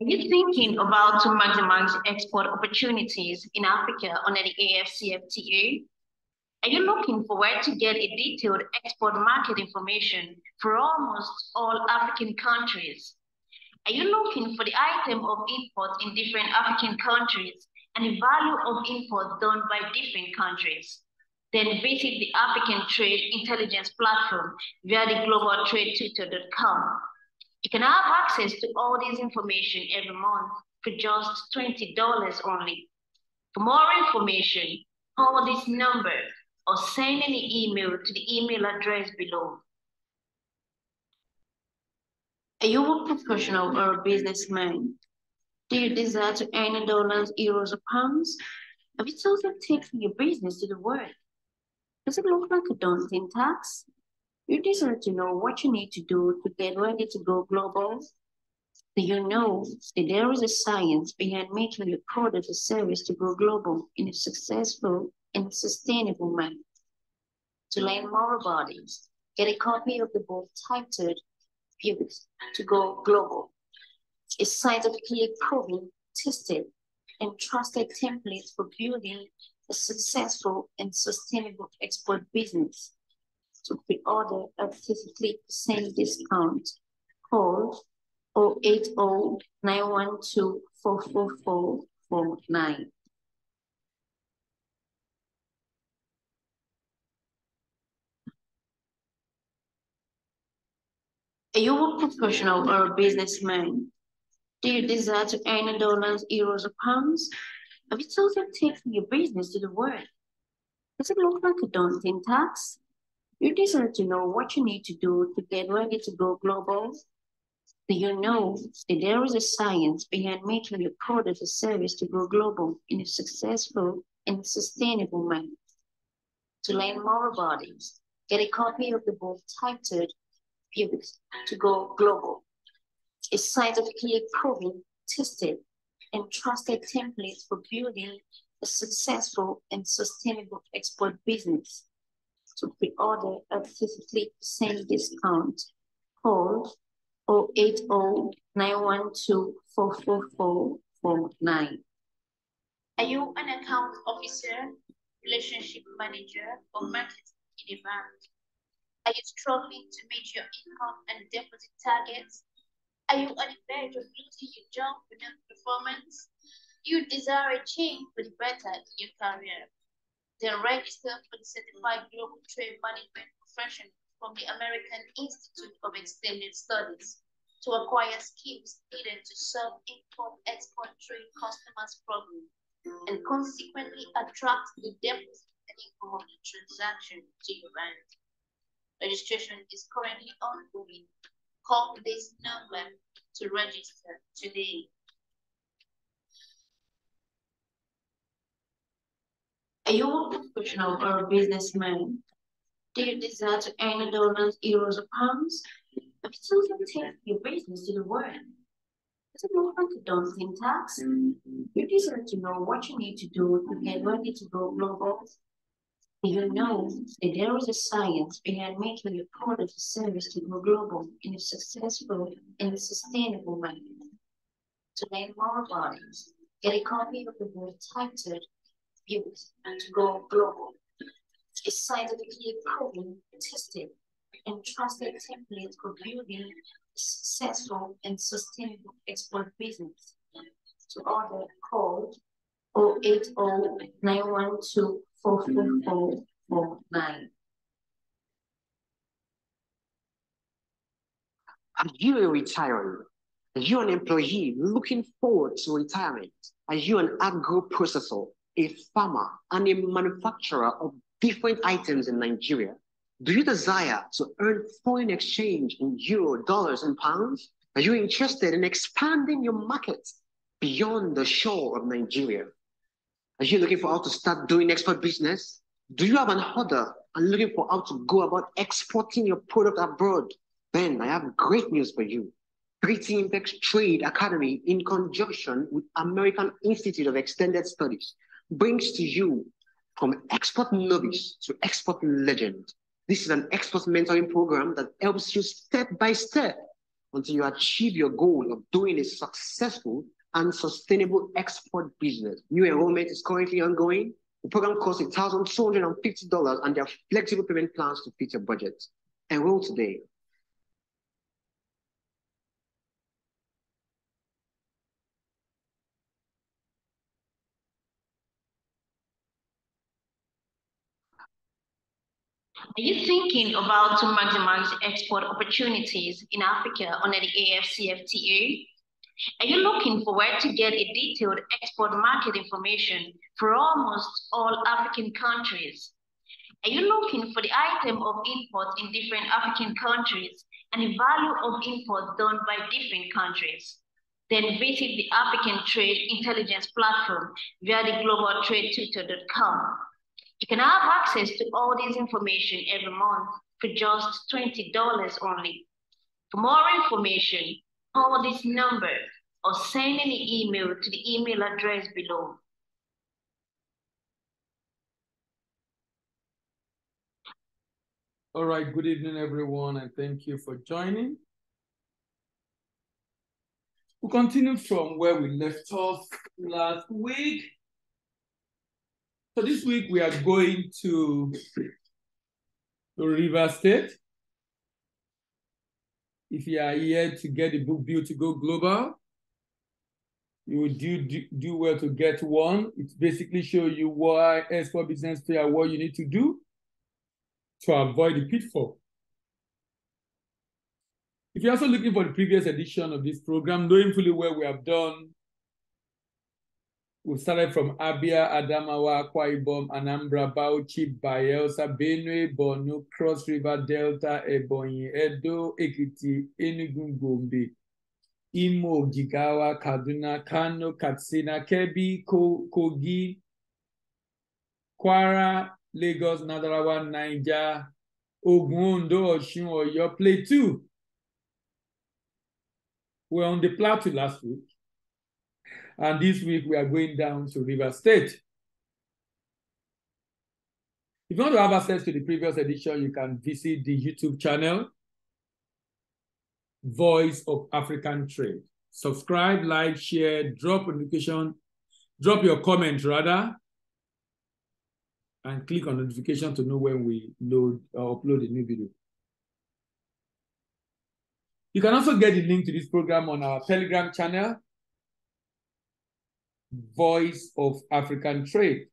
Are you thinking about to maximize export opportunities in Africa under the AFCFTA? Are you looking for where to get a detailed export market information for almost all African countries? Are you looking for the item of import in different African countries and the value of import done by different countries? Then visit the African Trade Intelligence Platform via the globaltradetutor.com you can have access to all this information every month for just $20 only. For more information, call this number or send an email to the email address below. Are you a professional or a businessman? Do you desire to earn dollars, euros, or pounds? Have you of taking your business to the world? Does it look like a daunting task? You deserve to know what you need to do to get ready to go global. Do you know that there is a science behind making your product or service to go global in a successful and sustainable manner? To learn more about it, get a copy of the book titled Pivot to Go Global. A scientifically proven, tested, and trusted template for building a successful and sustainable export business to pre-order a 53% discount. Call 080 912 44449. Are you a professional or a businessman? Do you desire to earn dollars, euros, or pounds? Have you thought taking your business to the world? Does it look like a daunting task? You deserve to know what you need to do to get ready to go global. Do you know that there is a science behind making your product or service to go global in a successful and sustainable manner? To learn more about it, get a copy of the book titled Pivot to Go Global. A scientifically proven, tested, and trusted template for building a successful and sustainable export business to pre-order a 53% discount. Call 080 912 44449. Are you an account officer, relationship manager, or marketing in a bank? Are you struggling to meet your income and deposit targets? Are you on the verge of losing your job without performance? You desire a change for the better in your career. They're registered for the Certified Global Trade Management profession from the American Institute of Extended Studies to acquire skills needed to serve import-export trade customers' problems and consequently attract the and income of the transaction to your bank. Registration is currently ongoing. Call this number to register today. Are you a professional or a businessman? Do you desire to earn dollars, euros, or pounds? Have you to take your business to the world? Does it look like a daunting task? You deserve to know what you need to do to get ready to go global. You know that there is a science behind making your product or service to go global in a successful and sustainable manner? To learn more about it, get a copy of the book titled views and to go global. It's scientifically proven, tested, and trusted template for building successful and sustainable export business. To order, call 080 912 44449. Are you a retiree? Are you an employee looking forward to retirement? Are you an agro processor a farmer and a manufacturer of different items in Nigeria, do you desire to earn foreign exchange in euro, dollars, and pounds? Are you interested in expanding your market beyond the shore of Nigeria? Are you looking for how to start doing export business? Do you have an order and looking for how to go about exporting your product abroad? Then I have great news for you. 3T Impex Trade Academy, in conjunction with American Institute of Extended Studies, brings to you from expert novice to expert legend. This is an expert mentoring program that helps you step by step until you achieve your goal of doing a successful and sustainable export business. New enrollment is currently ongoing. The program costs $1,250 and there are flexible payment plans to fit your budget. Enroll today. Are you thinking about to maximize export opportunities in Africa under the AFCFTA? Are you looking for where to get a detailed export market information for almost all African countries? Are you looking for the item of import in different African countries and the value of imports done by different countries? Then visit the African Trade Intelligence Platform via the globaltradetutor.com. You can have access to all this information every month for just $20 only. For more information, call this number or send an email to the email address below. All right, good evening, everyone, and thank you for joining. We continue from where we left off last week. So this week we are going to, to River State. If you are here to get the book Build to Go Global, you will do, do, do well to get one. It basically show you why export business fair, what you need to do to avoid the pitfall. If you're also looking for the previous edition of this program, knowing fully well we have done, we started from Abia, Adamawa, Akwa Ibom, Anambra, Bauchi, Bayelsa, Benue, Borno, Cross River, Delta, Ebonyi, Edo, Ekiti, Enugu, Gombe, Imo, Jigawa, Kaduna, Kano, Katsina, Kebbi, Kogi, Kwara, Lagos, Nadarawa, Niger, Ogun, Ondo, Oshun, Oyo, Plateau. We were on the plateau last week. And this week we are going down to River State. If you want to have access to the previous edition, you can visit the YouTube channel, Voice of African Trade. Subscribe, like, share, drop notification, drop your comment rather, and click on notification to know when we load or upload a new video. You can also get the link to this program on our Telegram channel, Voice of African Trade.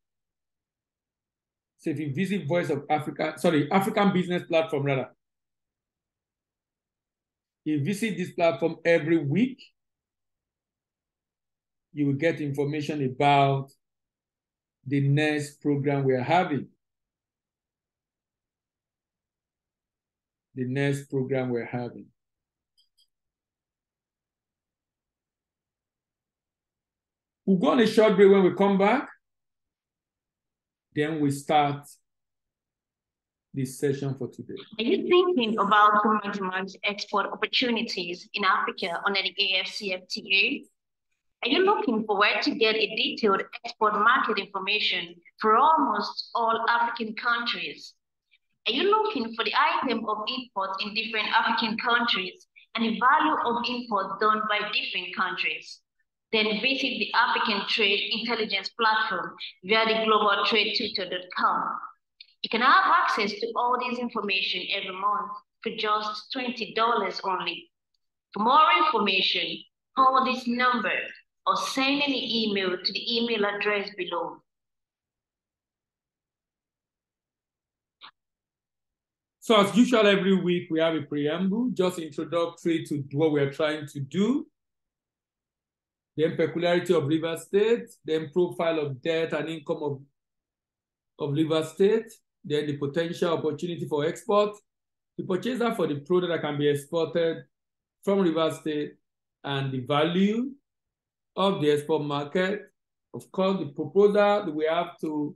So if you visit Voice of Africa, sorry, African Business Platform rather, you visit this platform every week, you will get information about the next program we are having. The next program we're having. We'll go on a short break when we come back. Then we start this session for today. Are you thinking about to maximize export opportunities in Africa under the AFCFTA? Are you looking for where to get a detailed export market information for almost all African countries? Are you looking for the item of import in different African countries and the value of imports done by different countries? Then visit the African Trade Intelligence Platform via the globaltradetutor.com. You can have access to all this information every month for just $20 only. For more information, call this number or send an email to the email address below. So as usual, every week we have a preamble, just introductory to what we're trying to do. Then peculiarity of River State, then profile of debt and income of, of River State, then the potential opportunity for export, the purchaser for the product that can be exported from River State, and the value of the export market. Of course, the proposal that we have to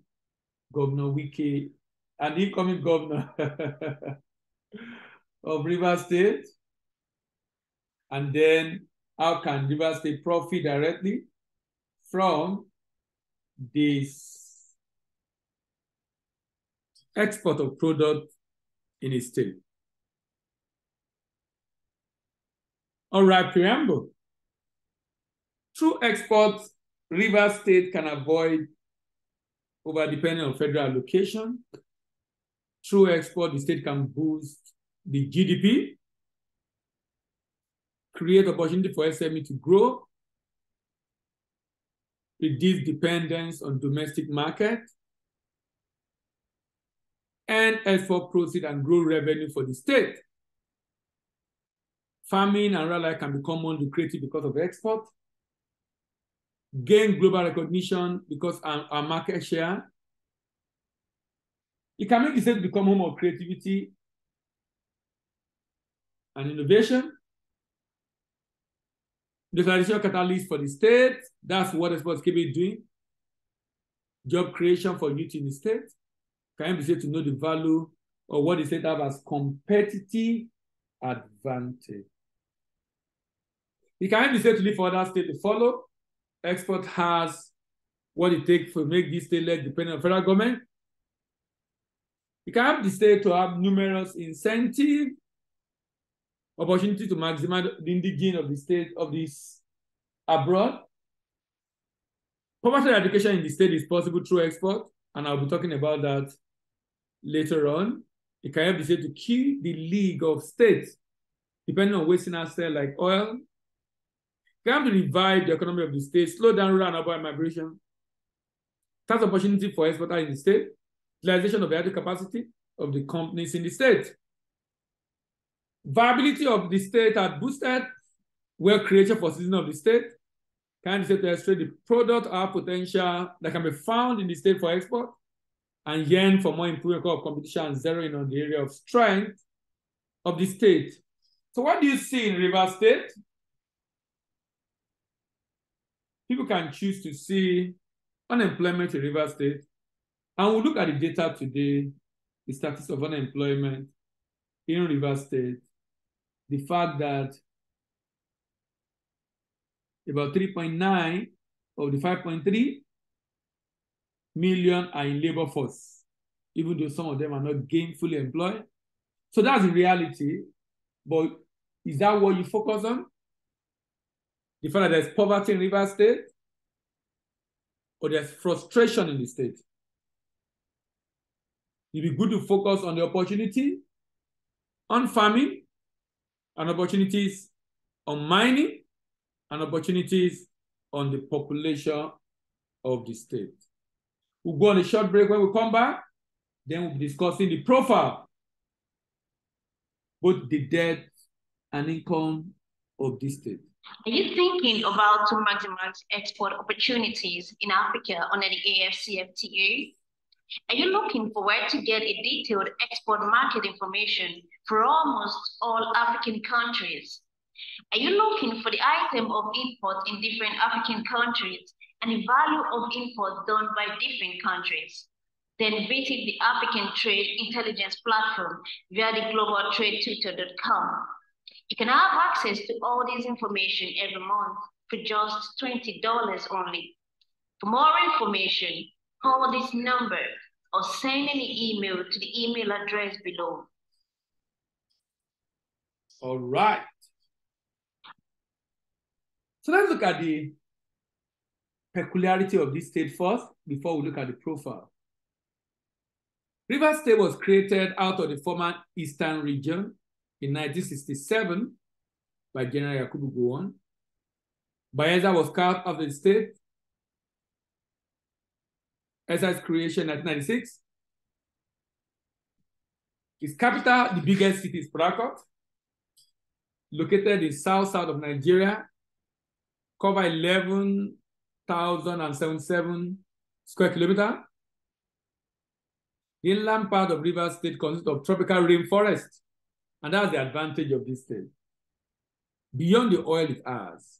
Governor Wike, an incoming governor of River State, and then how can River State profit directly from this export of product in its state? All right, preamble. Through exports, River State can avoid over depending on federal allocation. Through export, the state can boost the GDP, create opportunity for SME to grow, reduce dependence on domestic market, and export proceed and grow revenue for the state. Farming and rural life can become more lucrative because of export gain global recognition because our, our market share. It can make the state become home of creativity and innovation. The traditional catalyst for the state, that's what Exports KB doing. Job creation for youth in the state. Can be said to know the value of what the state have as competitive advantage. It can be said to leave for other state to follow export has what it takes to make this state less dependent on federal government. You can have the state to have numerous incentive, opportunity to maximize the indigenous of the state of this abroad. Poverty eradication in the state is possible through export, and I'll be talking about that later on. It can help the state to keep the league of states, depending on wasting assets like oil, can help to revive the economy of the state, slow down rural and urban migration, tax opportunity for exporters in the state, utilization of the idle capacity of the companies in the state. Viability of the state had boosted wealth creation for citizens of the state. Can state illustrate the product or potential that can be found in the state for export and yearn for more improvement of competition and zeroing on the area of strength of the state. So what do you see in River State? people can choose to see unemployment in River State. And we'll look at the data today, the status of unemployment in River State, the fact that about 3.9 of the 5.3 million are in labor force, even though some of them are not gainfully employed. So that's the reality. But is that what you focus on? The fact that there's poverty in River State, or there's frustration in the state. It'd be good to focus on the opportunity, on farming, and opportunities on mining, and opportunities on the population of the state. We'll go on a short break when we come back. Then we'll be discussing the profile, both the debt and income of the state. Are you thinking about to maximize export opportunities in Africa under the AFCFTA? Are you looking for where to get a detailed export market information for almost all African countries? Are you looking for the item of import in different African countries and the value of import done by different countries? Then visit the African Trade Intelligence Platform via the globaltradetutor.com you can have access to all this information every month for just $20 only. For more information, call this number or send an email to the email address below. All right. So let's look at the peculiarity of this state first before we look at the profile. River State was created out of the former Eastern region in 1967 by General Yakubu Gowon. Bayelsa was carved out of the state. SI's creation 1996. Its capital, the biggest city is Port located in south-south of Nigeria, cover 11,077 square kilometer. The inland part of River State consists of tropical rainforest and that's the advantage of this state. Beyond the oil it has,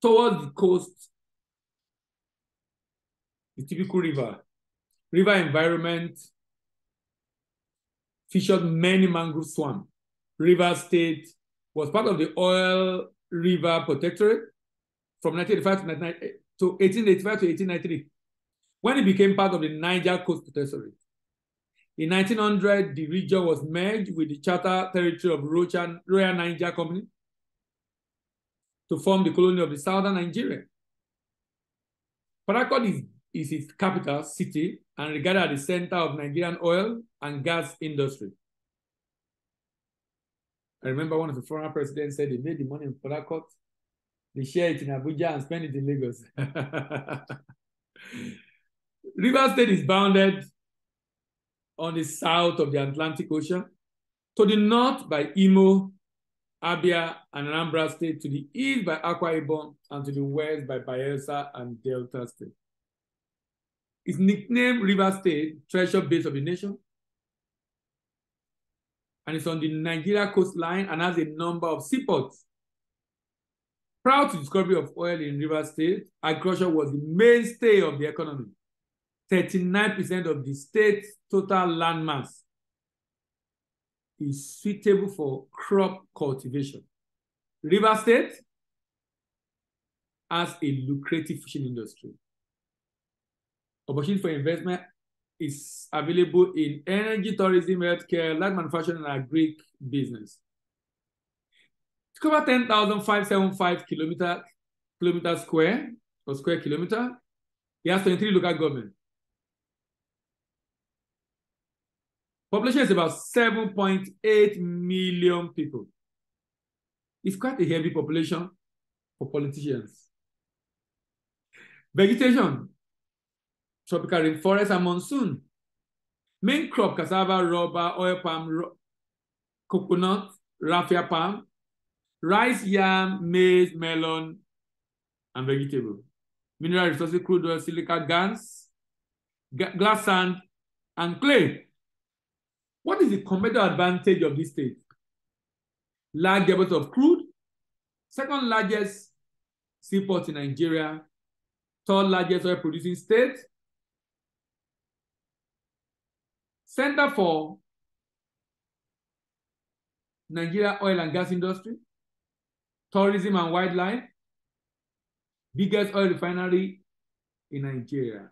towards the coast, the typical river, river environment featured many mangrove swamps. River State was part of the Oil River Protectorate from 1985 to, 1885 to 1893, when it became part of the Niger Coast Protectorate. In 1900, the region was merged with the charter territory of Royal Niger Company to form the colony of the southern Nigeria. Port is, is its capital city and regarded as the center of Nigerian oil and gas industry. I remember one of the former presidents said they made the money in Port they share it in Abuja and spend it in Lagos. River State is bounded on the south of the Atlantic Ocean, to the north by Imo, Abia, and Anambra State, to the east by Akwa Ibom, and to the west by Bayelsa and Delta State. It's nicknamed River State, treasure base of the nation, and it's on the Nigeria coastline and has a number of seaports. Proud to discovery of oil in River State, agriculture was the mainstay of the economy. 39% of the state's total landmass is suitable for crop cultivation. River State has a lucrative fishing industry. Opportunity for investment is available in energy, tourism, healthcare, light manufacturing, and agri business. It's cover 10,575 kilometer, kilometer square or square kilometer. It has 23 local government. Population is about 7.8 million people. It's quite a heavy population for politicians. Vegetation, tropical rainforest and monsoon. Main crop, cassava, rubber, oil palm, coconut, raffia palm, rice, yam, maize, melon, and vegetable. Mineral resources, crude oil, silica, gas, glass sand, and clay. What is the competitive advantage of this state? Large deposit of crude, second largest seaport in Nigeria, third largest oil producing state, center for Nigeria oil and gas industry, tourism and wildlife, biggest oil refinery in Nigeria,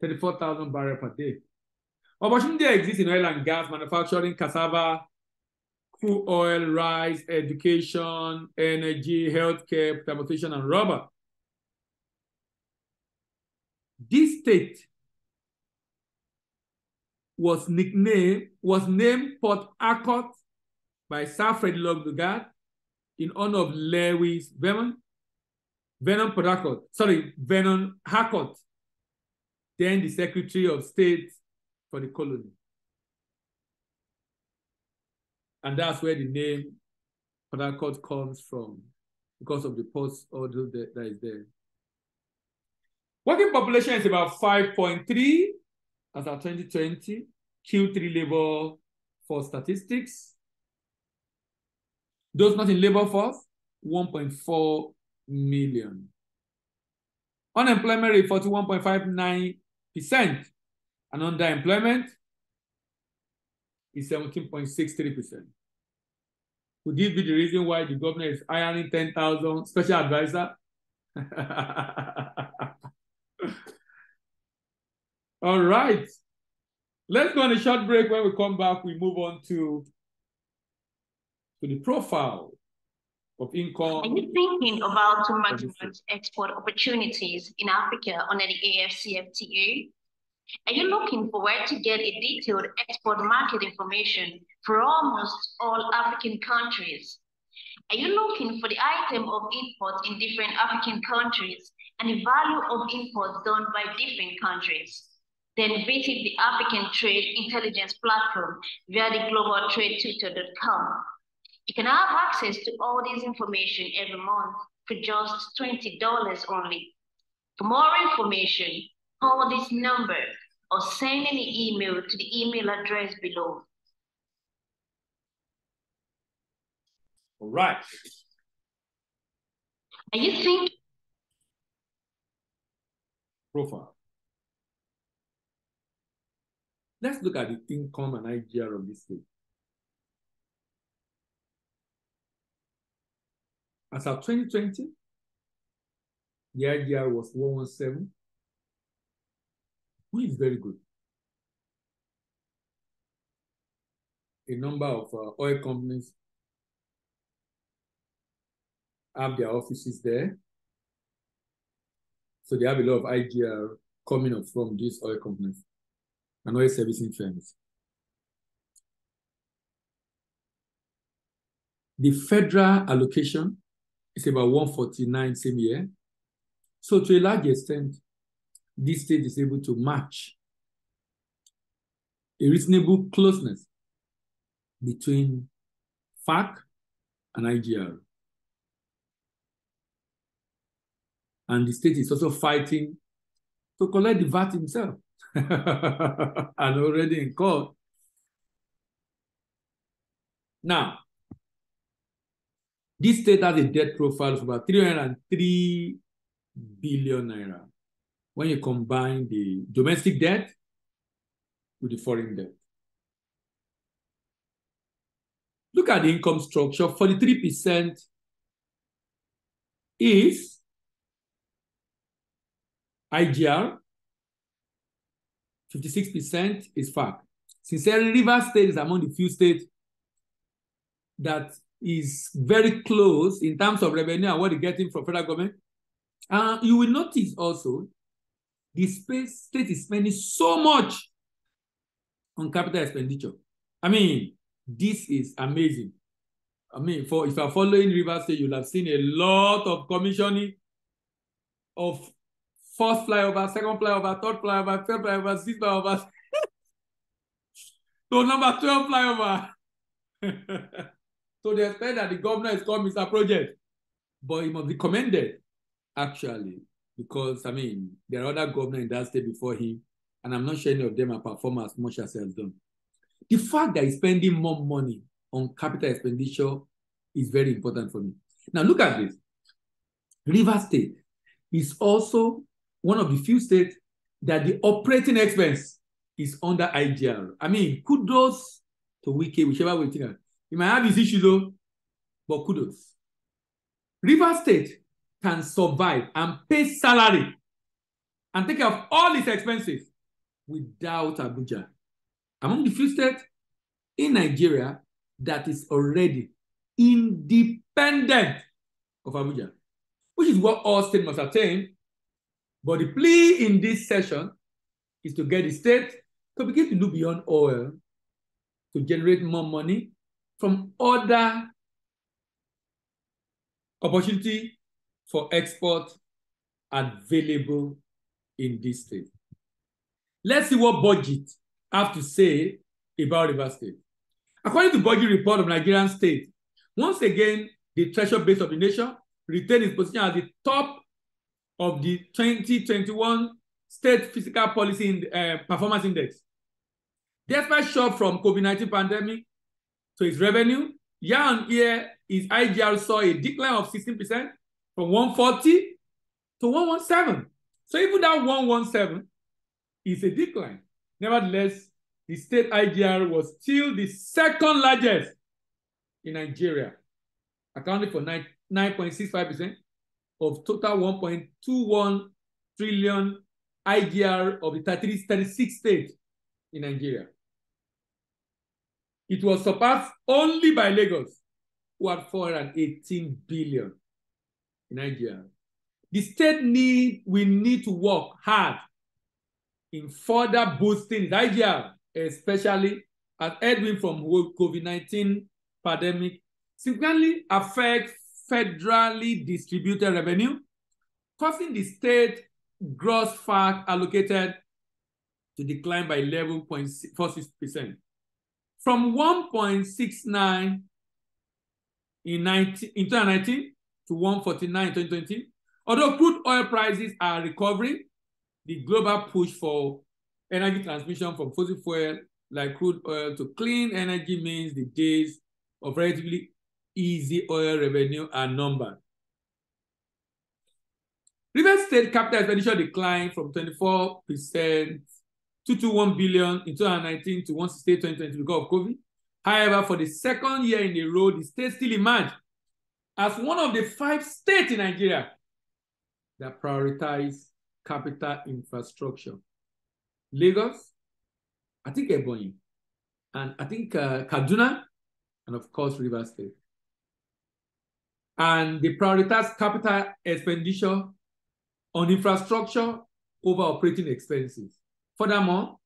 34,000 barrels per day. Opportunity exists in oil and gas, manufacturing, cassava, crude oil, rice, education, energy, healthcare, transportation, and rubber. This state was nicknamed, was named Port Harcourt by Sir Fred Lugard in honor of Lewis Vernon, Vernon Port Harcourt, sorry, Vernon Harcourt, then the Secretary of State for the colony. And that's where the name Port Harcourt comes from, because of the post order that, that is there. Working population is about 5.3 as of 2020, Q3 labor force statistics. Those not in labor force, 1.4 million. Unemployment rate, 41.59%. And underemployment is 17.63%. Could this be the reason why the governor is hiring 10,000 special advisor? All right. Let's go on a short break. When we come back, we move on to, to the profile of income. Are you thinking about to maximize export opportunities in Africa under the AFCFTA? Are you looking for where to get a detailed export market information for almost all African countries? Are you looking for the item of import in different African countries and the value of imports done by different countries? Then visit the African Trade Intelligence Platform via the globaltradetutor.com. You can have access to all this information every month for just $20 only. For more information, call this number or send an email to the email address below. All right. And you think profile. Let's look at the income and IGR of this state. As of 2020, the IGR was 117, which is very good. A number of uh, oil companies have their offices there. So they have a lot of IGR coming up from these oil companies oil servicing firms. The federal allocation is about 149 same year. So to a large extent, this state is able to match a reasonable closeness between FAAC and IGR. And the state is also fighting to collect the VAT himself and already in court. Now, this state has a debt profile of about 303 billion naira when you combine the domestic debt with the foreign debt. Look at the income structure. 43% is IGR, 56% is FAAC. Sincerely, River State is among the few states that is very close in terms of revenue and what they're getting from federal government. Uh, you will notice also the space state is spending so much on capital expenditure. I mean, this is amazing. I mean, for if you're following River State, you'll have seen a lot of commissioning of first flyover, second flyover, third flyover, third flyover, sixth flyover. so number 12 flyover. so they expect that the governor is called Mr. Project. But he must be commended, actually, because, I mean, there are other governors in that state before him, and I'm not sure any of them are performing as much as he has done. The fact that he's spending more money on capital expenditure is very important for me. Now, look at this. River State is also one of the few states that the operating expense is under IGR. I mean, kudos to Wike, whichever way you think. He might have his issues though, but kudos. River State can survive and pay salary and take care of all its expenses without Abuja. Among the few states in Nigeria that is already independent of Abuja, which is what all states must attain but the plea in this session is to get the state to begin to look beyond oil to generate more money from other opportunity for export available in this state. Let's see what BudgIT have to say about River State. According to BudgIT report of Nigerian state, once again, the treasure base of the nation retained its position as the top of the 2021 State Fiscal Policy uh, Performance Index. Despite shock from COVID-19 pandemic to its revenue, year on year, its IGR saw a decline of 16% from 140 to 117. So even that 117 is a decline. Nevertheless, the state IGR was still the second largest in Nigeria, accounting for 9.65% of total 1.21 trillion IGR of the 33, 36 states in Nigeria. It was surpassed only by Lagos, who had 418 billion in Nigeria. The state need we need to work hard in further boosting IGR, especially as headwind from COVID-19 pandemic significantly affects federally distributed revenue, causing the state gross FAAC allocated to decline by 11.46% from 1.69 in, 19, in 2019 to 149 in 2020. Although crude oil prices are recovering, the global push for energy transmission from fossil fuel like crude oil to clean energy means the days of relatively easy oil revenue and number. River State capital expenditure declined from 24% to 221 billion in 2019 to 168 2020 because of COVID. However, for the second year in a row, the state still emerged as one of the five states in Nigeria that prioritize capital infrastructure. Lagos, I think Ebonyi, and I think uh, Kaduna, and of course River State. And they prioritize capital expenditure on infrastructure over operating expenses. Furthermore,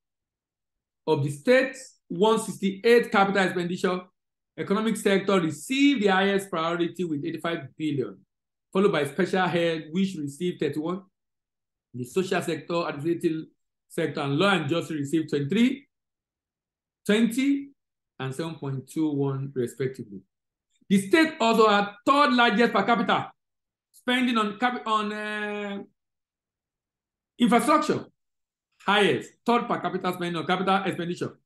of the state's 168 capital expenditure, economic sector received the highest priority with 85 billion, followed by special head, which received 31. The social sector, administrative sector, and law and justice received 23, 20, and 7.21 respectively. The state also had third largest per capita spending on, on uh, infrastructure, highest, third per capita spending on capital expenditure,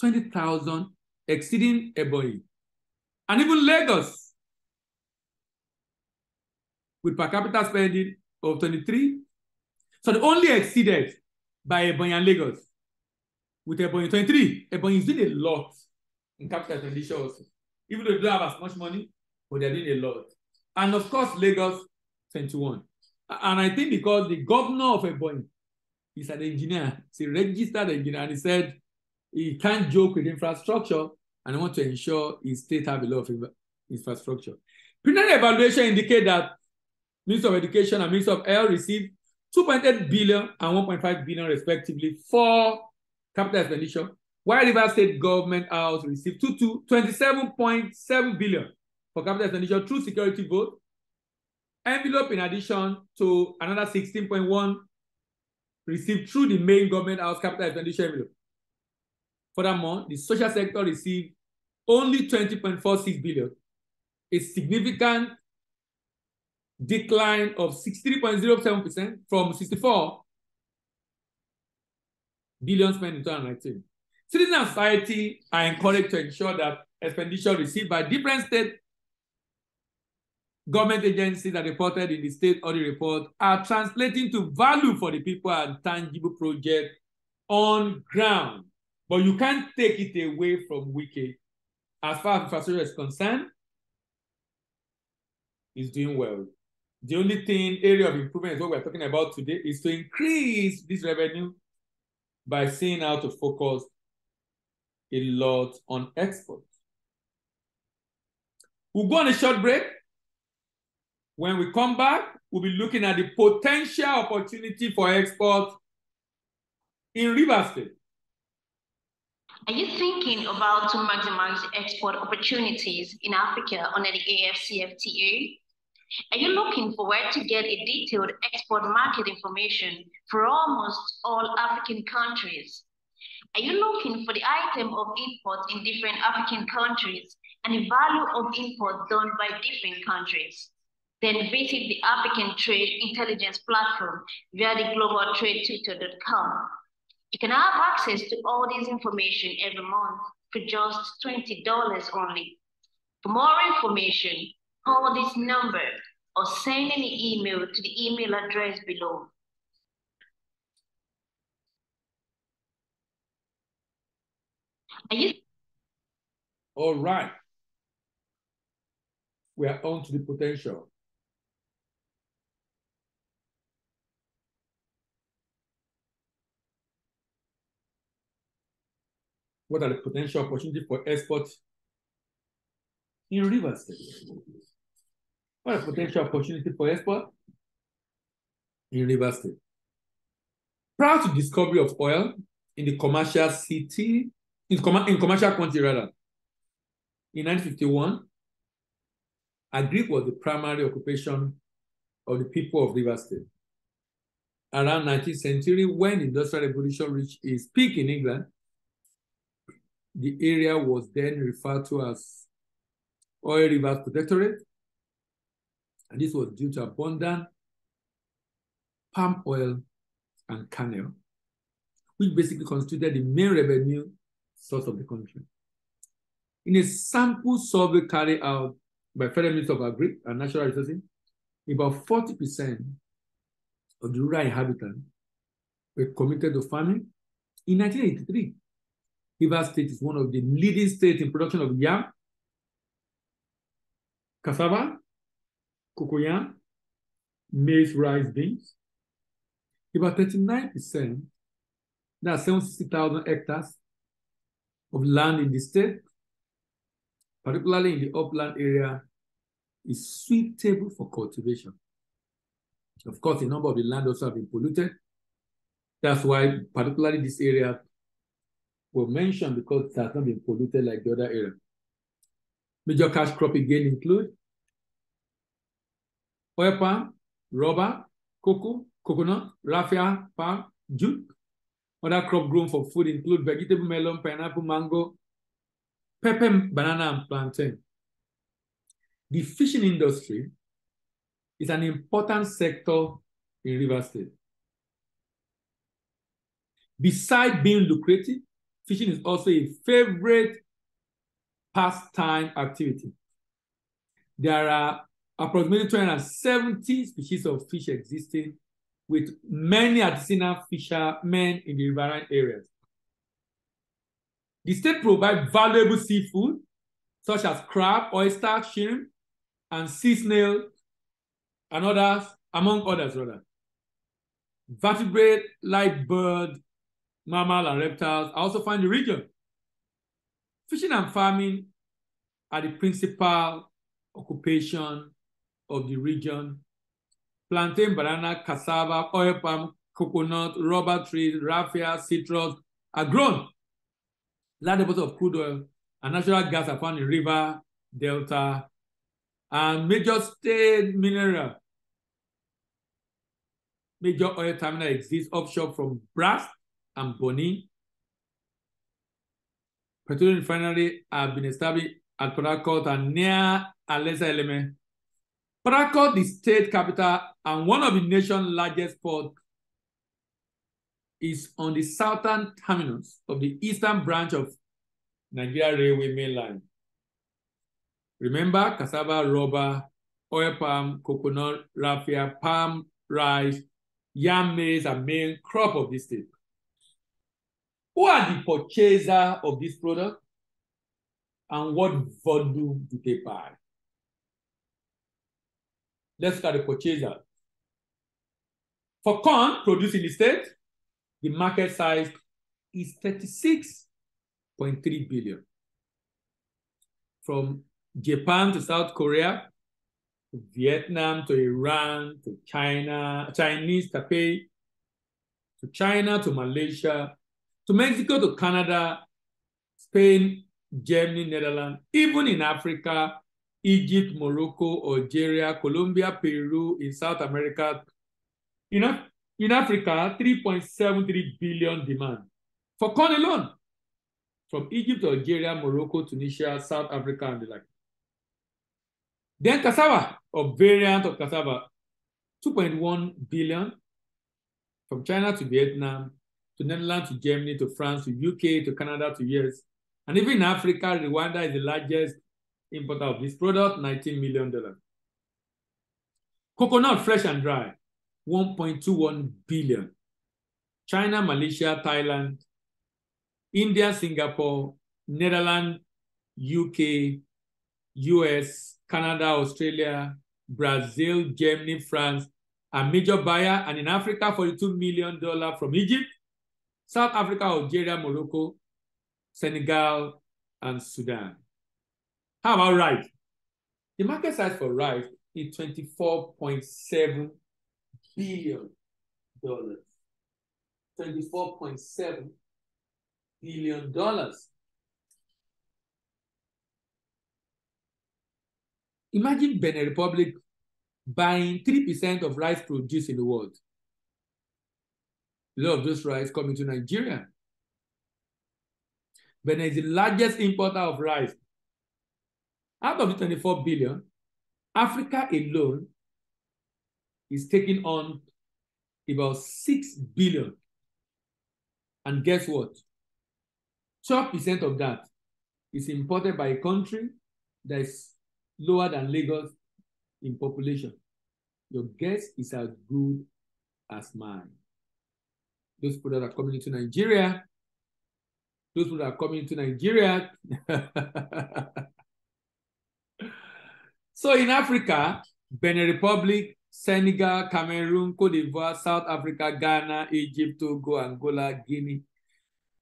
20,000 exceeding Ebonyi. And even Lagos, with per capita spending of 23. So they only exceeded by Ebonyi and Lagos. With Ebonyi 23, Ebonyi is doing a lot in capital expenditure also. Even though they don't have as much money, but they're doing a lot. And of course, Lagos 21. And I think because the governor of Ebonyi is an engineer, he's a registered engineer, and he said he can't joke with infrastructure and I want to ensure his state have a lot of infrastructure. Preliminary evaluation indicate that Minister of Education and Minister of Health received 2.8 billion and 1.5 billion respectively for capital expenditure, while River State Government House received 27.7 billion for capital expenditure through security vote, envelope in addition to another 16.1 received through the main government house capital expenditure envelope. Furthermore, the social sector received only 20.46 billion, a significant decline of 63.07% from 64 billion spent in 2019. Citizen and society are encouraged to ensure that expenditure received by different state government agencies that reported in the state audit report are translating to value for the people and tangible project on ground. But you can't take it away from Wike. As far as infrastructure is concerned, is doing well. The only thing, area of improvement is what we're talking about today, is to increase this revenue by seeing how to focus a lot on export. We'll go on a short break. When we come back, we'll be looking at the potential opportunity for export in River State. Are you thinking about to maximize export opportunities in Africa under the AFCFTA? Are you looking for where to get a detailed export market information for almost all African countries? Are you looking for the item of import in different African countries and the value of import done by different countries? Then visit the African Trade Intelligence Platform via the globaltradetutor.com. You can have access to all this information every month for just $20 only. For more information, call this number or send an email to the email address below. You all right? We are on to the potential. What are the potential opportunities for export in River State? What are potential opportunity for export in River State? Prior to discovery of oil in the commercial city, in, com in commercial country rather, in 1951, agri was the primary occupation of the people of River State. Around 19th century, when Industrial Revolution reached its peak in England, the area was then referred to as Oil Rivers Protectorate, and this was due to abundant palm oil and kernel, which basically constituted the main revenue source of the country. In a sample survey carried out by Federal Ministry of Agri and Natural Resources, about 40% of the rural inhabitants were committed to farming. In 1983, River State is one of the leading states in production of yam, cassava, cocoyam, maize, rice, beans. About 39%, that's 760,000 hectares of land in the state, particularly in the upland area, is suitable for cultivation. Of course, the number of the land also have been polluted. That's why particularly this area were mentioned because it has not been polluted like the other area. Major cash crop again include oil palm, rubber, cocoa, coconut, raffia, palm, jute. Other crop grown for food include vegetable melon, pineapple, mango, pepper, banana, and plantain. The fishing industry is an important sector in River State. Besides being lucrative, fishing is also a favorite pastime activity. There are approximately 270 species of fish existing with many artisanal fishermen in the riverine areas. The state provides valuable seafood such as crab, oyster, shrimp, and sea snail, and others, among others, rather. Vertebrate like bird, mammal, and reptiles are also found in the region. Fishing and farming are the principal occupation of the region. Plantain, banana, cassava, oil palm, coconut, rubber trees, raffia, citrus are grown. Large deposits of crude oil and natural gas are found in river, delta, and major state mineral. Major oil terminal exists offshore from Brass and Bonny. Petroleum refinery have been established at Harcourt and near Alesa Eleme. Port the state capital and one of the nation's largest ports, is on the southern terminus of the eastern branch of Nigeria Railway mainline. Remember, cassava, rubber, oil palm, coconut, raffia, palm, rice, yam maize are main crop of this state. Who are the purchaser of this product? And what volume do they buy? Let's at the purchaser. For corn produced in the state, the market size is 36.3 billion. From Japan to South Korea, to Vietnam to Iran to China, Chinese Taipei, to China to Malaysia, to Mexico to Canada, Spain, Germany, Netherlands, even in Africa, Egypt, Morocco, Algeria, Colombia, Peru, in South America. In, in Africa, 3.73 billion demand for corn alone from Egypt, Algeria, Morocco, Tunisia, South Africa, and the like. Then cassava, or variant of cassava, 2.1 billion from China to Vietnam, to Netherlands, to Germany, to France, to UK, to Canada, to US. And even in Africa, Rwanda is the largest importer of this product, $19 million. Coconut, fresh and dry, 1.21 billion. China, Malaysia, Thailand, India, Singapore, Netherlands, UK, US, Canada, Australia, Brazil, Germany, France, a major buyer, and in Africa, $42 million from Egypt, South Africa, Algeria, Morocco, Senegal, and Sudan. How about rice? The market size for rice is $24.7 billion. dollars. $24.7 billion. Imagine Benin Republic buying 3% of rice produced in the world. A lot of those rice coming to Nigeria. Benin is the largest importer of rice out of the 24 billion, Africa alone is taking on about 6 billion. And guess what? 12% of that is imported by a country that is lower than Lagos in population. Your guess is as good as mine. Those people that are coming into Nigeria, those people that are coming into Nigeria So in Africa, Benin Republic, Senegal, Cameroon, Cote d'Ivoire, South Africa, Ghana, Egypt, Togo, Angola, Guinea,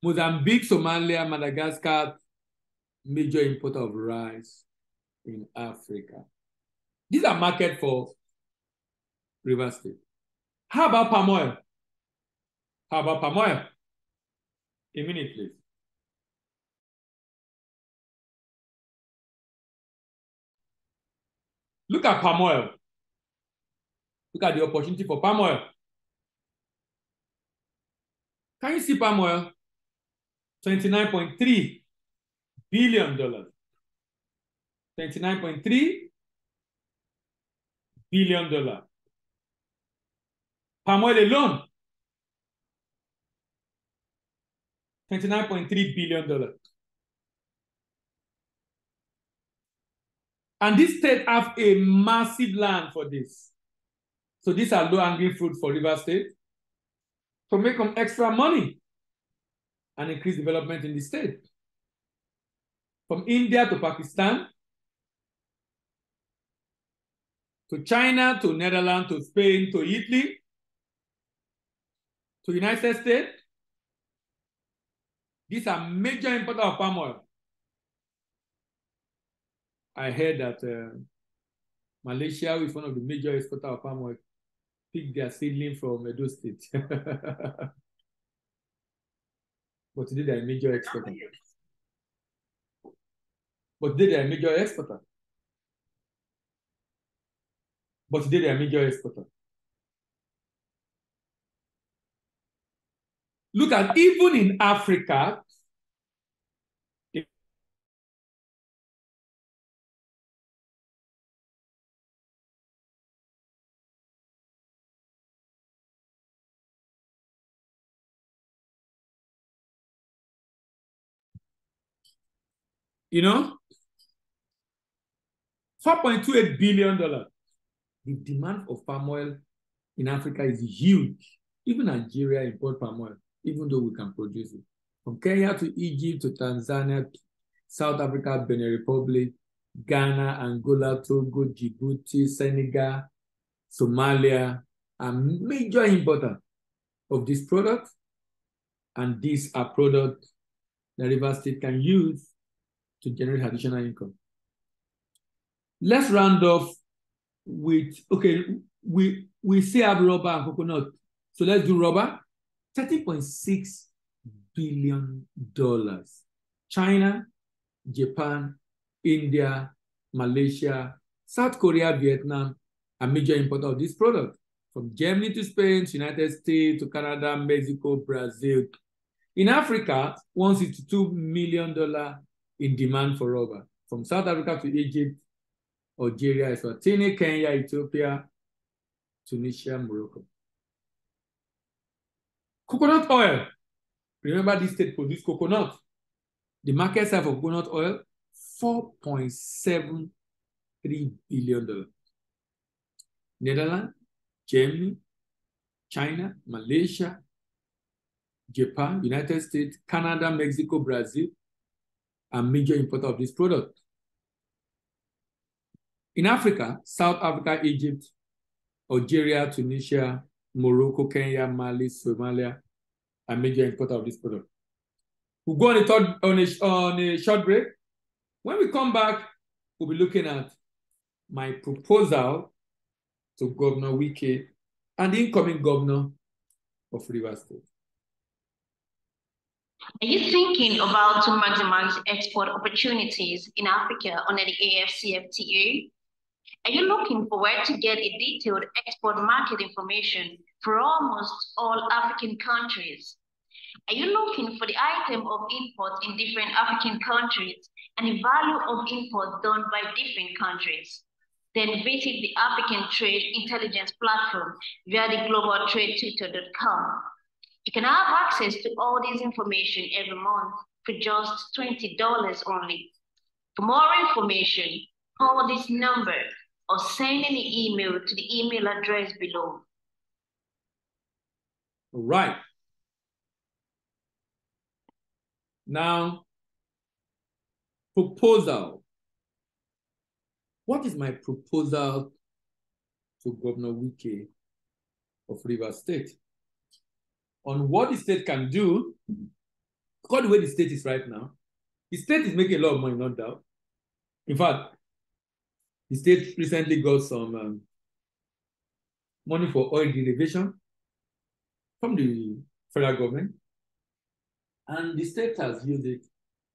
Mozambique, Somalia, Madagascar, major importer of rice in Africa. These are market for River State. How about palm oil? How about palm oil? A minute, please. Look at palm oil. Look at the opportunity for palm oil. Can you see palm oil? $29.3 billion. $29.3 billion. Palm oil alone, $29.3 billion. And this state have a massive land for this. So these are low-hanging fruit for River State to make them extra money and increase development in the state. From India to Pakistan, to China, to Netherlands, to Spain, to Italy, to United States. These are major importers of palm oil. I heard that uh, Malaysia is one of the major exporters of palm oil. Pick their seedling from Edo State. but today they are a major exporter. But today they are a major exporter. But today they are a major exporter. Look at even in Africa, you know, $4.28 billion. The demand of palm oil in Africa is huge. Even Nigeria import palm oil even though we can produce it. From Kenya to Egypt to Tanzania, South Africa, Benin Republic, Ghana, Angola, Togo, Djibouti, Senegal, Somalia are major importer of this product. And these are products that River State can use to generate additional income. Let's round off with, okay, we, we say have rubber and coconut. So let's do rubber. $30.6 billion. China, Japan, India, Malaysia, South Korea, Vietnam are major importers of this product. From Germany to Spain, to United States to Canada, Mexico, Brazil. In Africa, $162 million in demand for rubber. From South Africa to Egypt, Algeria, Eswatini, Kenya, Ethiopia, Tunisia, Morocco. Coconut oil. Remember this state produce coconut. The market size for coconut oil, $4.73 billion. Netherlands, Germany, China, Malaysia, Japan, United States, Canada, Mexico, Brazil are major importer of this product. In Africa, South Africa, Egypt, Algeria, Tunisia, Morocco, Kenya, Mali, Somalia are major importer of this product. We'll go on a, third, on, a, on a short break. When we come back, we'll be looking at my proposal to Governor Wike and the incoming governor of Rivers State. Are you thinking about to maximize export opportunities in Africa under the AFCFTA? Are you looking for where to get a detailed export market information for almost all African countries? Are you looking for the item of import in different African countries and the value of import done by different countries? Then visit the African Trade Intelligence Platform via the globaltradetutor.com. You can have access to all this information every month for just $20 only. For more information, call this number or send an email to the email address below. All right. Now, proposal. What is my proposal to Governor Wike of River State on what the state can do? Because way the state is right now, the state is making a lot of money, no doubt. In fact, The state recently got some um, money for oil derivation from the federal government. And the state has used it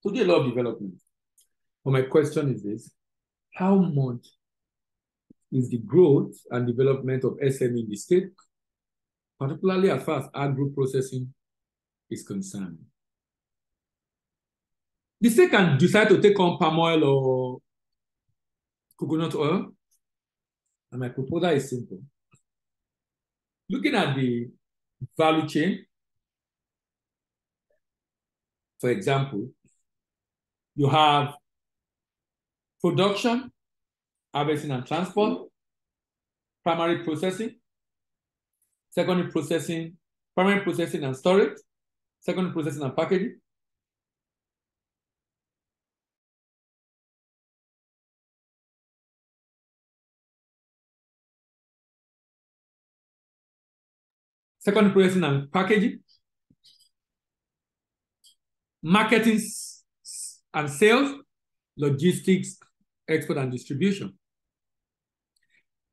to do a lot of development. But my question is this, how much is the growth and development of SME in the state, particularly as far as agro-processing is concerned? The state can decide to take on palm oil or coconut oil. And my proposal is simple. Looking at the value chain, for example, you have production, harvesting and transport, primary processing, secondary processing, primary processing and storage, secondary processing and packaging, secondary processing and packaging, marketing and sales, logistics, export and distribution.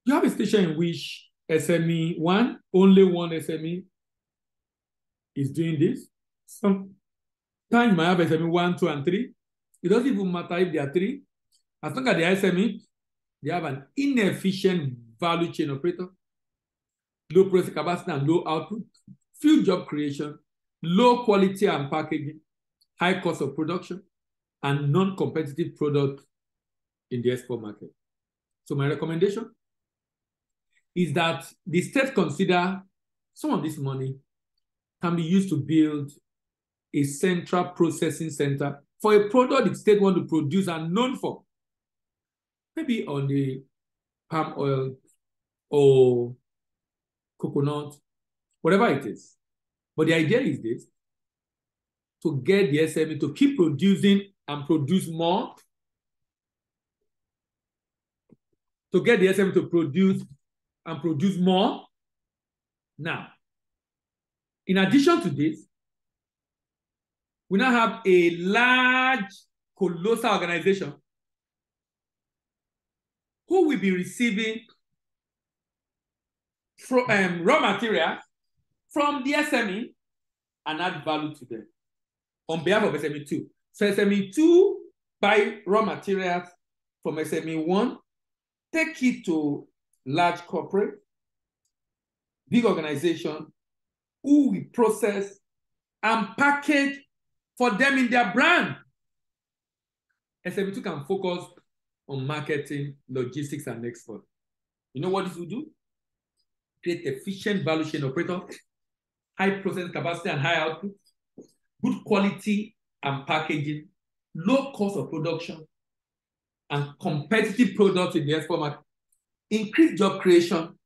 You have a station in which SME one, only one SME is doing this. Sometimes might have SME one, two, and three. It doesn't even matter if there are three. As long as are SME, they have an inefficient value chain operator, low processing capacity and low output, few job creation, low quality and packaging, high cost of production, and non-competitive product in the export market. So my recommendation is that the state consider some of this money can be used to build a central processing center for a product the state want to produce and known for. Maybe on the palm oil or coconut, whatever it is. But the idea is this, to get the SME to keep producing and produce more to get the SME to produce and produce more. Now, in addition to this, we now have a large, colossal organization who will be receiving um, raw material from the SME and add value to them on behalf of SME2. So SME2 buy raw materials from SME1 take it to large corporate, big organization who we process and package for them in their brand. SME2 can focus on marketing, logistics, and export. You know what this will do? Create efficient value chain operator, high process capacity and high output, good quality and packaging, low cost of production, and competitive products in the export market, increase job creation,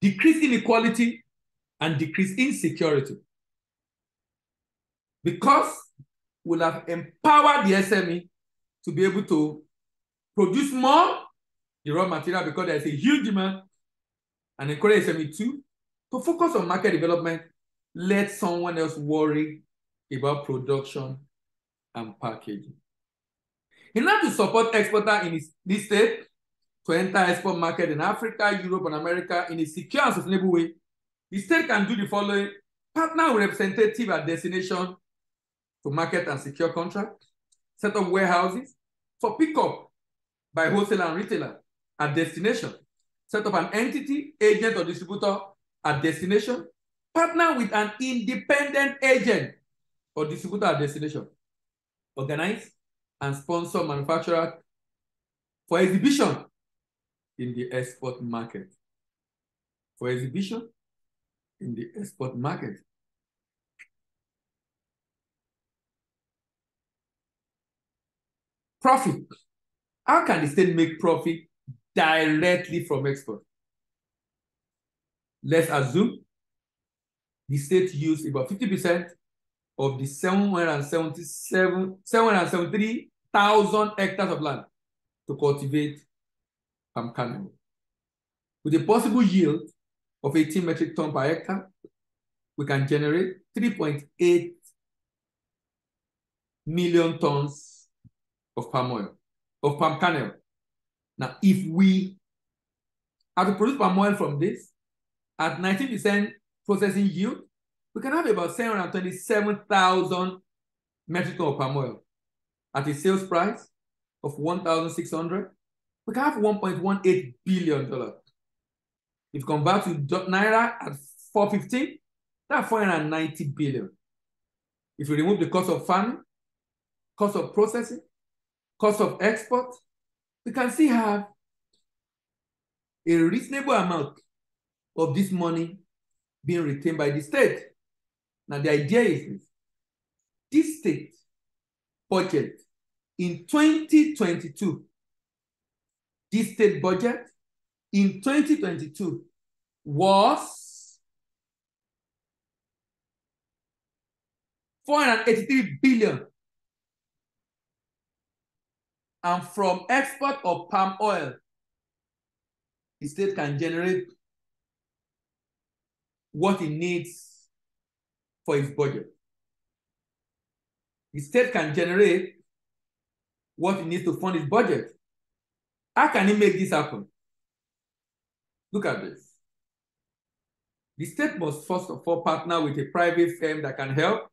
decrease inequality, and decrease insecurity. Because we'll have empowered the SME to be able to produce more the raw material because there's a huge demand and encourage SME too to focus on market development, let someone else worry about production and packaging. In order to support exporter in this state to enter export market in Africa, Europe, and America in a secure and sustainable way, the state can do the following. Partner with representative at destination to market and secure contract, set up warehouses for pickup by wholesaler and retailer at destination, set up an entity, agent, or distributor at destination, partner with an independent agent or distributor at destination, organize and sponsor manufacturer for exhibition in the export market. For exhibition in the export market. Profit. How can the state make profit directly from export? Let's assume the state used about 50% of the 777, 773,000 hectares of land to cultivate palm kernel. With a possible yield of 18 metric ton per hectare, we can generate 3.8 million tons of palm oil, of palm kernel. Now, if we are to produce palm oil from this at 19% processing yield, we can have about 727,000 metric ton of palm oil at a sales price of 1,600. We can have 1.18 billion dollars. If you convert to naira at 415, that's 490 billion. If you remove the cost of farming, cost of processing, cost of export, we can still have a reasonable amount of this money being retained by the state. Now, the idea is this. This state budget in 2022, this state budget in 2022 was 483 billion. And from export of palm oil, the state can generate what it needs for its budget. The state can generate what it needs to fund its budget. How can it make this happen? Look at this. The state must first of all partner with a private firm that can help.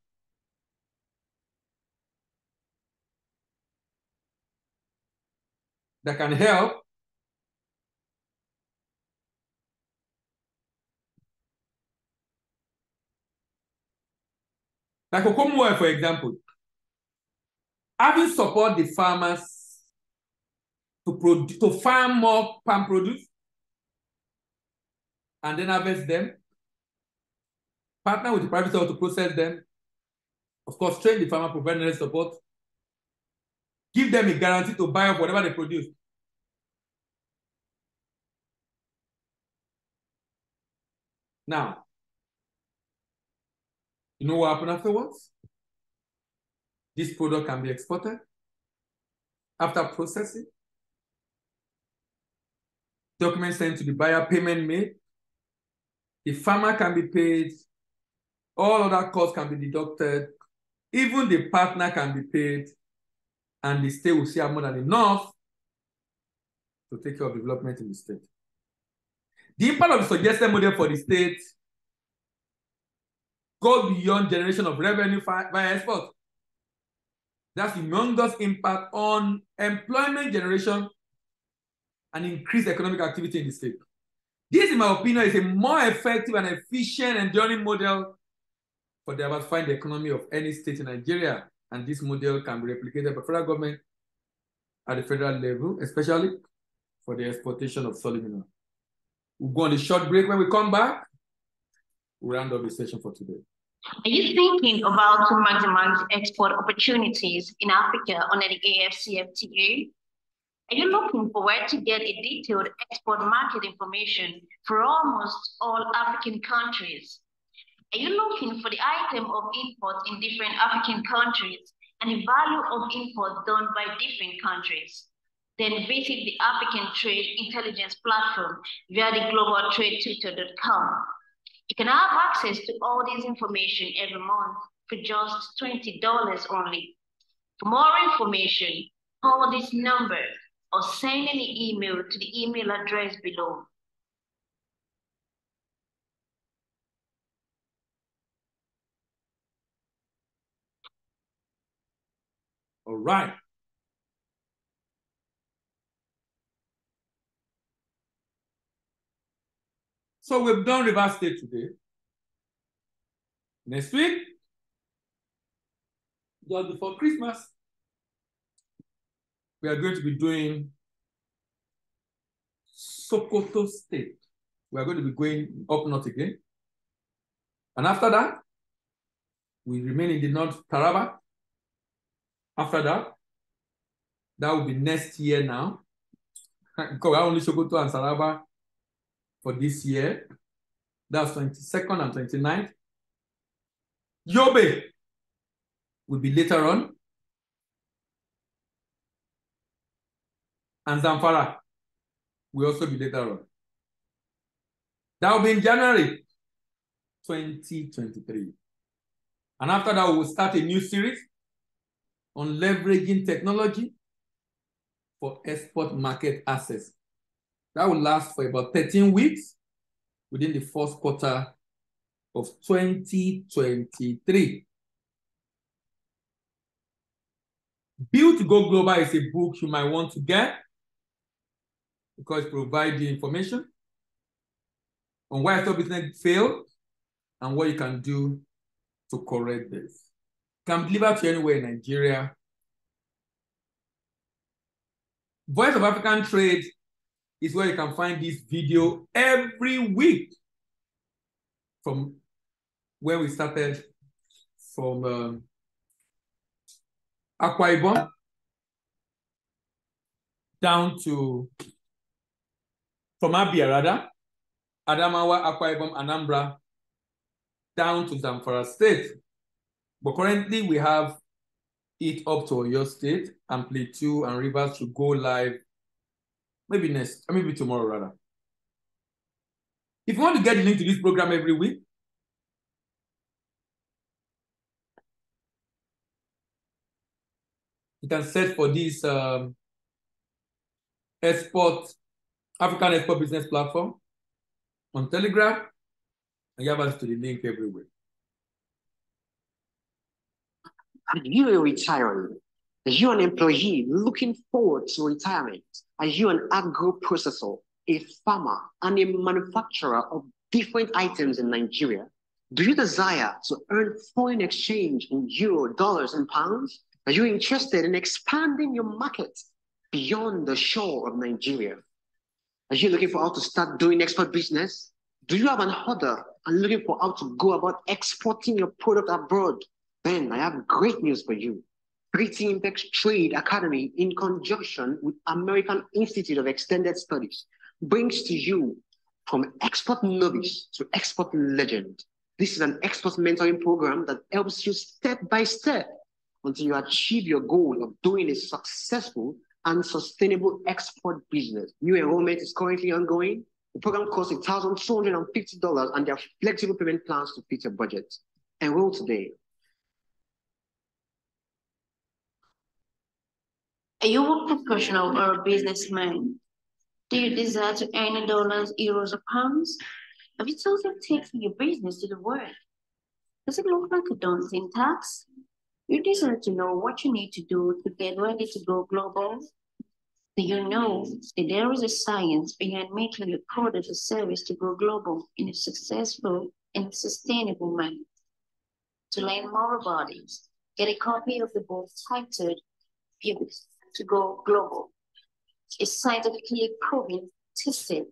That can help Like Okomuwe, for example, having support the farmers to produce to farm more palm produce and then harvest them, partner with the private sector to process them, of course, train the farmer, provide necessary support, give them a guarantee to buy up whatever they produce. Now, you know what happened afterwards? This product can be exported after processing. Documents sent to the buyer, payment made. The farmer can be paid. All other costs can be deducted. Even the partner can be paid. And the state will see have more than enough to take care of development in the state. The impact of the suggested model for the state goes beyond generation of revenue via export. That's humongous impact on employment generation and increase economic activity in the state. This, in my opinion, is a more effective and efficient enduring model for diversifying the economy of any state in Nigeria. And this model can be replicated by federal government at the federal level, especially for the exportation of solid mineral. We'll go on a short break. When we come back, we'll round up the session for today. Are you thinking about to maximize export opportunities in Africa under the AFCFTA? Are you looking for where to get a detailed export market information for almost all African countries? Are you looking for the item of import in different African countries and the value of import done by different countries? Then visit the African Trade Intelligence Platform via the globaltradetutor.com you can have access to all this information every month for just $20 only. For more information, call this number or send an email to the email address below. All right. So we've done Rivers State today. Next week, just before Christmas, we are going to be doing Sokoto State. We are going to be going up north again. And after that, we remain in the north Taraba. After that, that will be next year now. because only Sokoto and Taraba for this year. That's 22nd and 29th. Yobe will be later on. And Zamfara will also be later on. That will be in January 2023. And after that, we'll start a new series on leveraging technology for export market access. That will last for about 13 weeks within the first quarter of 2023. Build to Go Global is a book you might want to get because provide the information on why your business failed and what you can do to correct this. Can deliver to anywhere in Nigeria. Voice of African Trade is where you can find this video every week from where we started from um, Akwa Ibom down to from Abia rather, Adamawa, Akwa Ibom, Anambra, down to Zamfara State. But currently we have it up to your state and Plateau and Rivers to go live maybe next, maybe tomorrow rather. If you want to get the link to this program every week, you can search for this um, export, African export business platform on Telegram, and you have access to the link everywhere. Are you a retiree? Are you an employee looking forward to retirement? Are you an agro processor, a farmer, and a manufacturer of different items in Nigeria? Do you desire to earn foreign exchange in euro, dollars, and pounds? Are you interested in expanding your market beyond the shore of Nigeria? Are you looking for how to start doing export business? Do you have an order and looking for how to go about exporting your product abroad? Then I have great news for you. 3T Impex Trade Academy, in conjunction with American Institute of Extended Studies, brings to you from export novice to export legend. This is an export mentoring program that helps you step by step until you achieve your goal of doing a successful and sustainable export business. New enrollment is currently ongoing. The program costs $1,250 and there are flexible payment plans to fit your budget. Enroll today. Are you a professional or a businessman? Do you desire to earn dollars, euros, or pounds? Have you thought taking your business to the world? Does it look like a daunting task? You deserve to know what you need to do to get ready to go global. Do you know that there is a science behind making a product or service to go global in a successful and sustainable manner? To learn more about it, get a copy of the book titled Pivot to Go Global. A scientifically proven, tested,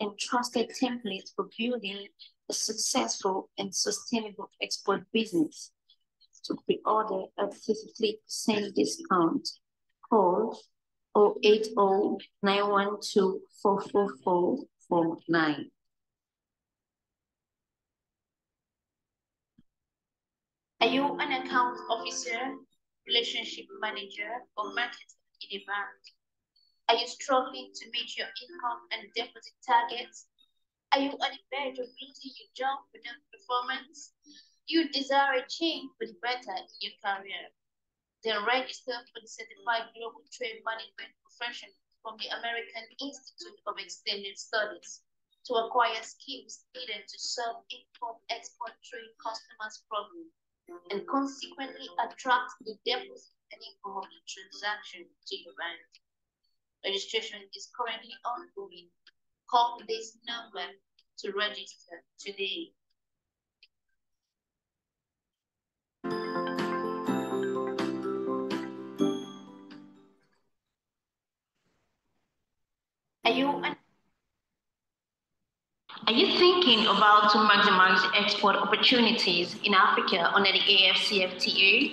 and trusted template for building a successful and sustainable export business to pre-order at 53% discount. Call 080 912 44449. Are you an account officer, relationship manager, or marketer in a bank? Are you struggling to meet your income and deposit targets? Are you on the verge of losing your job without performance? You desire a change for the better in your career. Then register for the Certified Global Trade Management Profession from the American Institute of Extended Studies to acquire skills needed to solve import-export trade customers' problems and consequently attract the deposit and the transaction to your bank. Registration is currently ongoing. Call this number to register today. Are you are you thinking about to maximize export opportunities in Africa under the AFCFTA?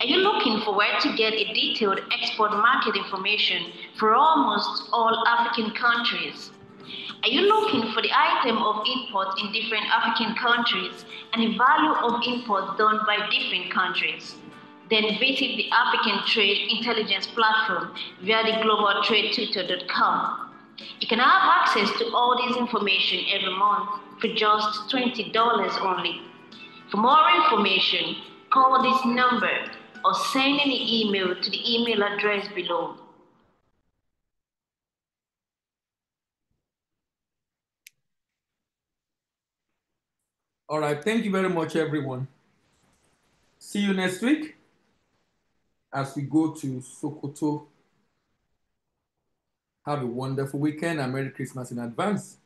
Are you looking for where to get a detailed export market information for almost all African countries? Are you looking for the item of import in different African countries and the value of imports done by different countries? Then visit the African Trade Intelligence Platform via the globaltradetutor.com. You can have access to all this information every month for just $20 only. For more information, call this number or send an email to the email address below. All right. Thank you very much, everyone. See you next week as we go to Sokoto. Have a wonderful weekend and Merry Christmas in advance.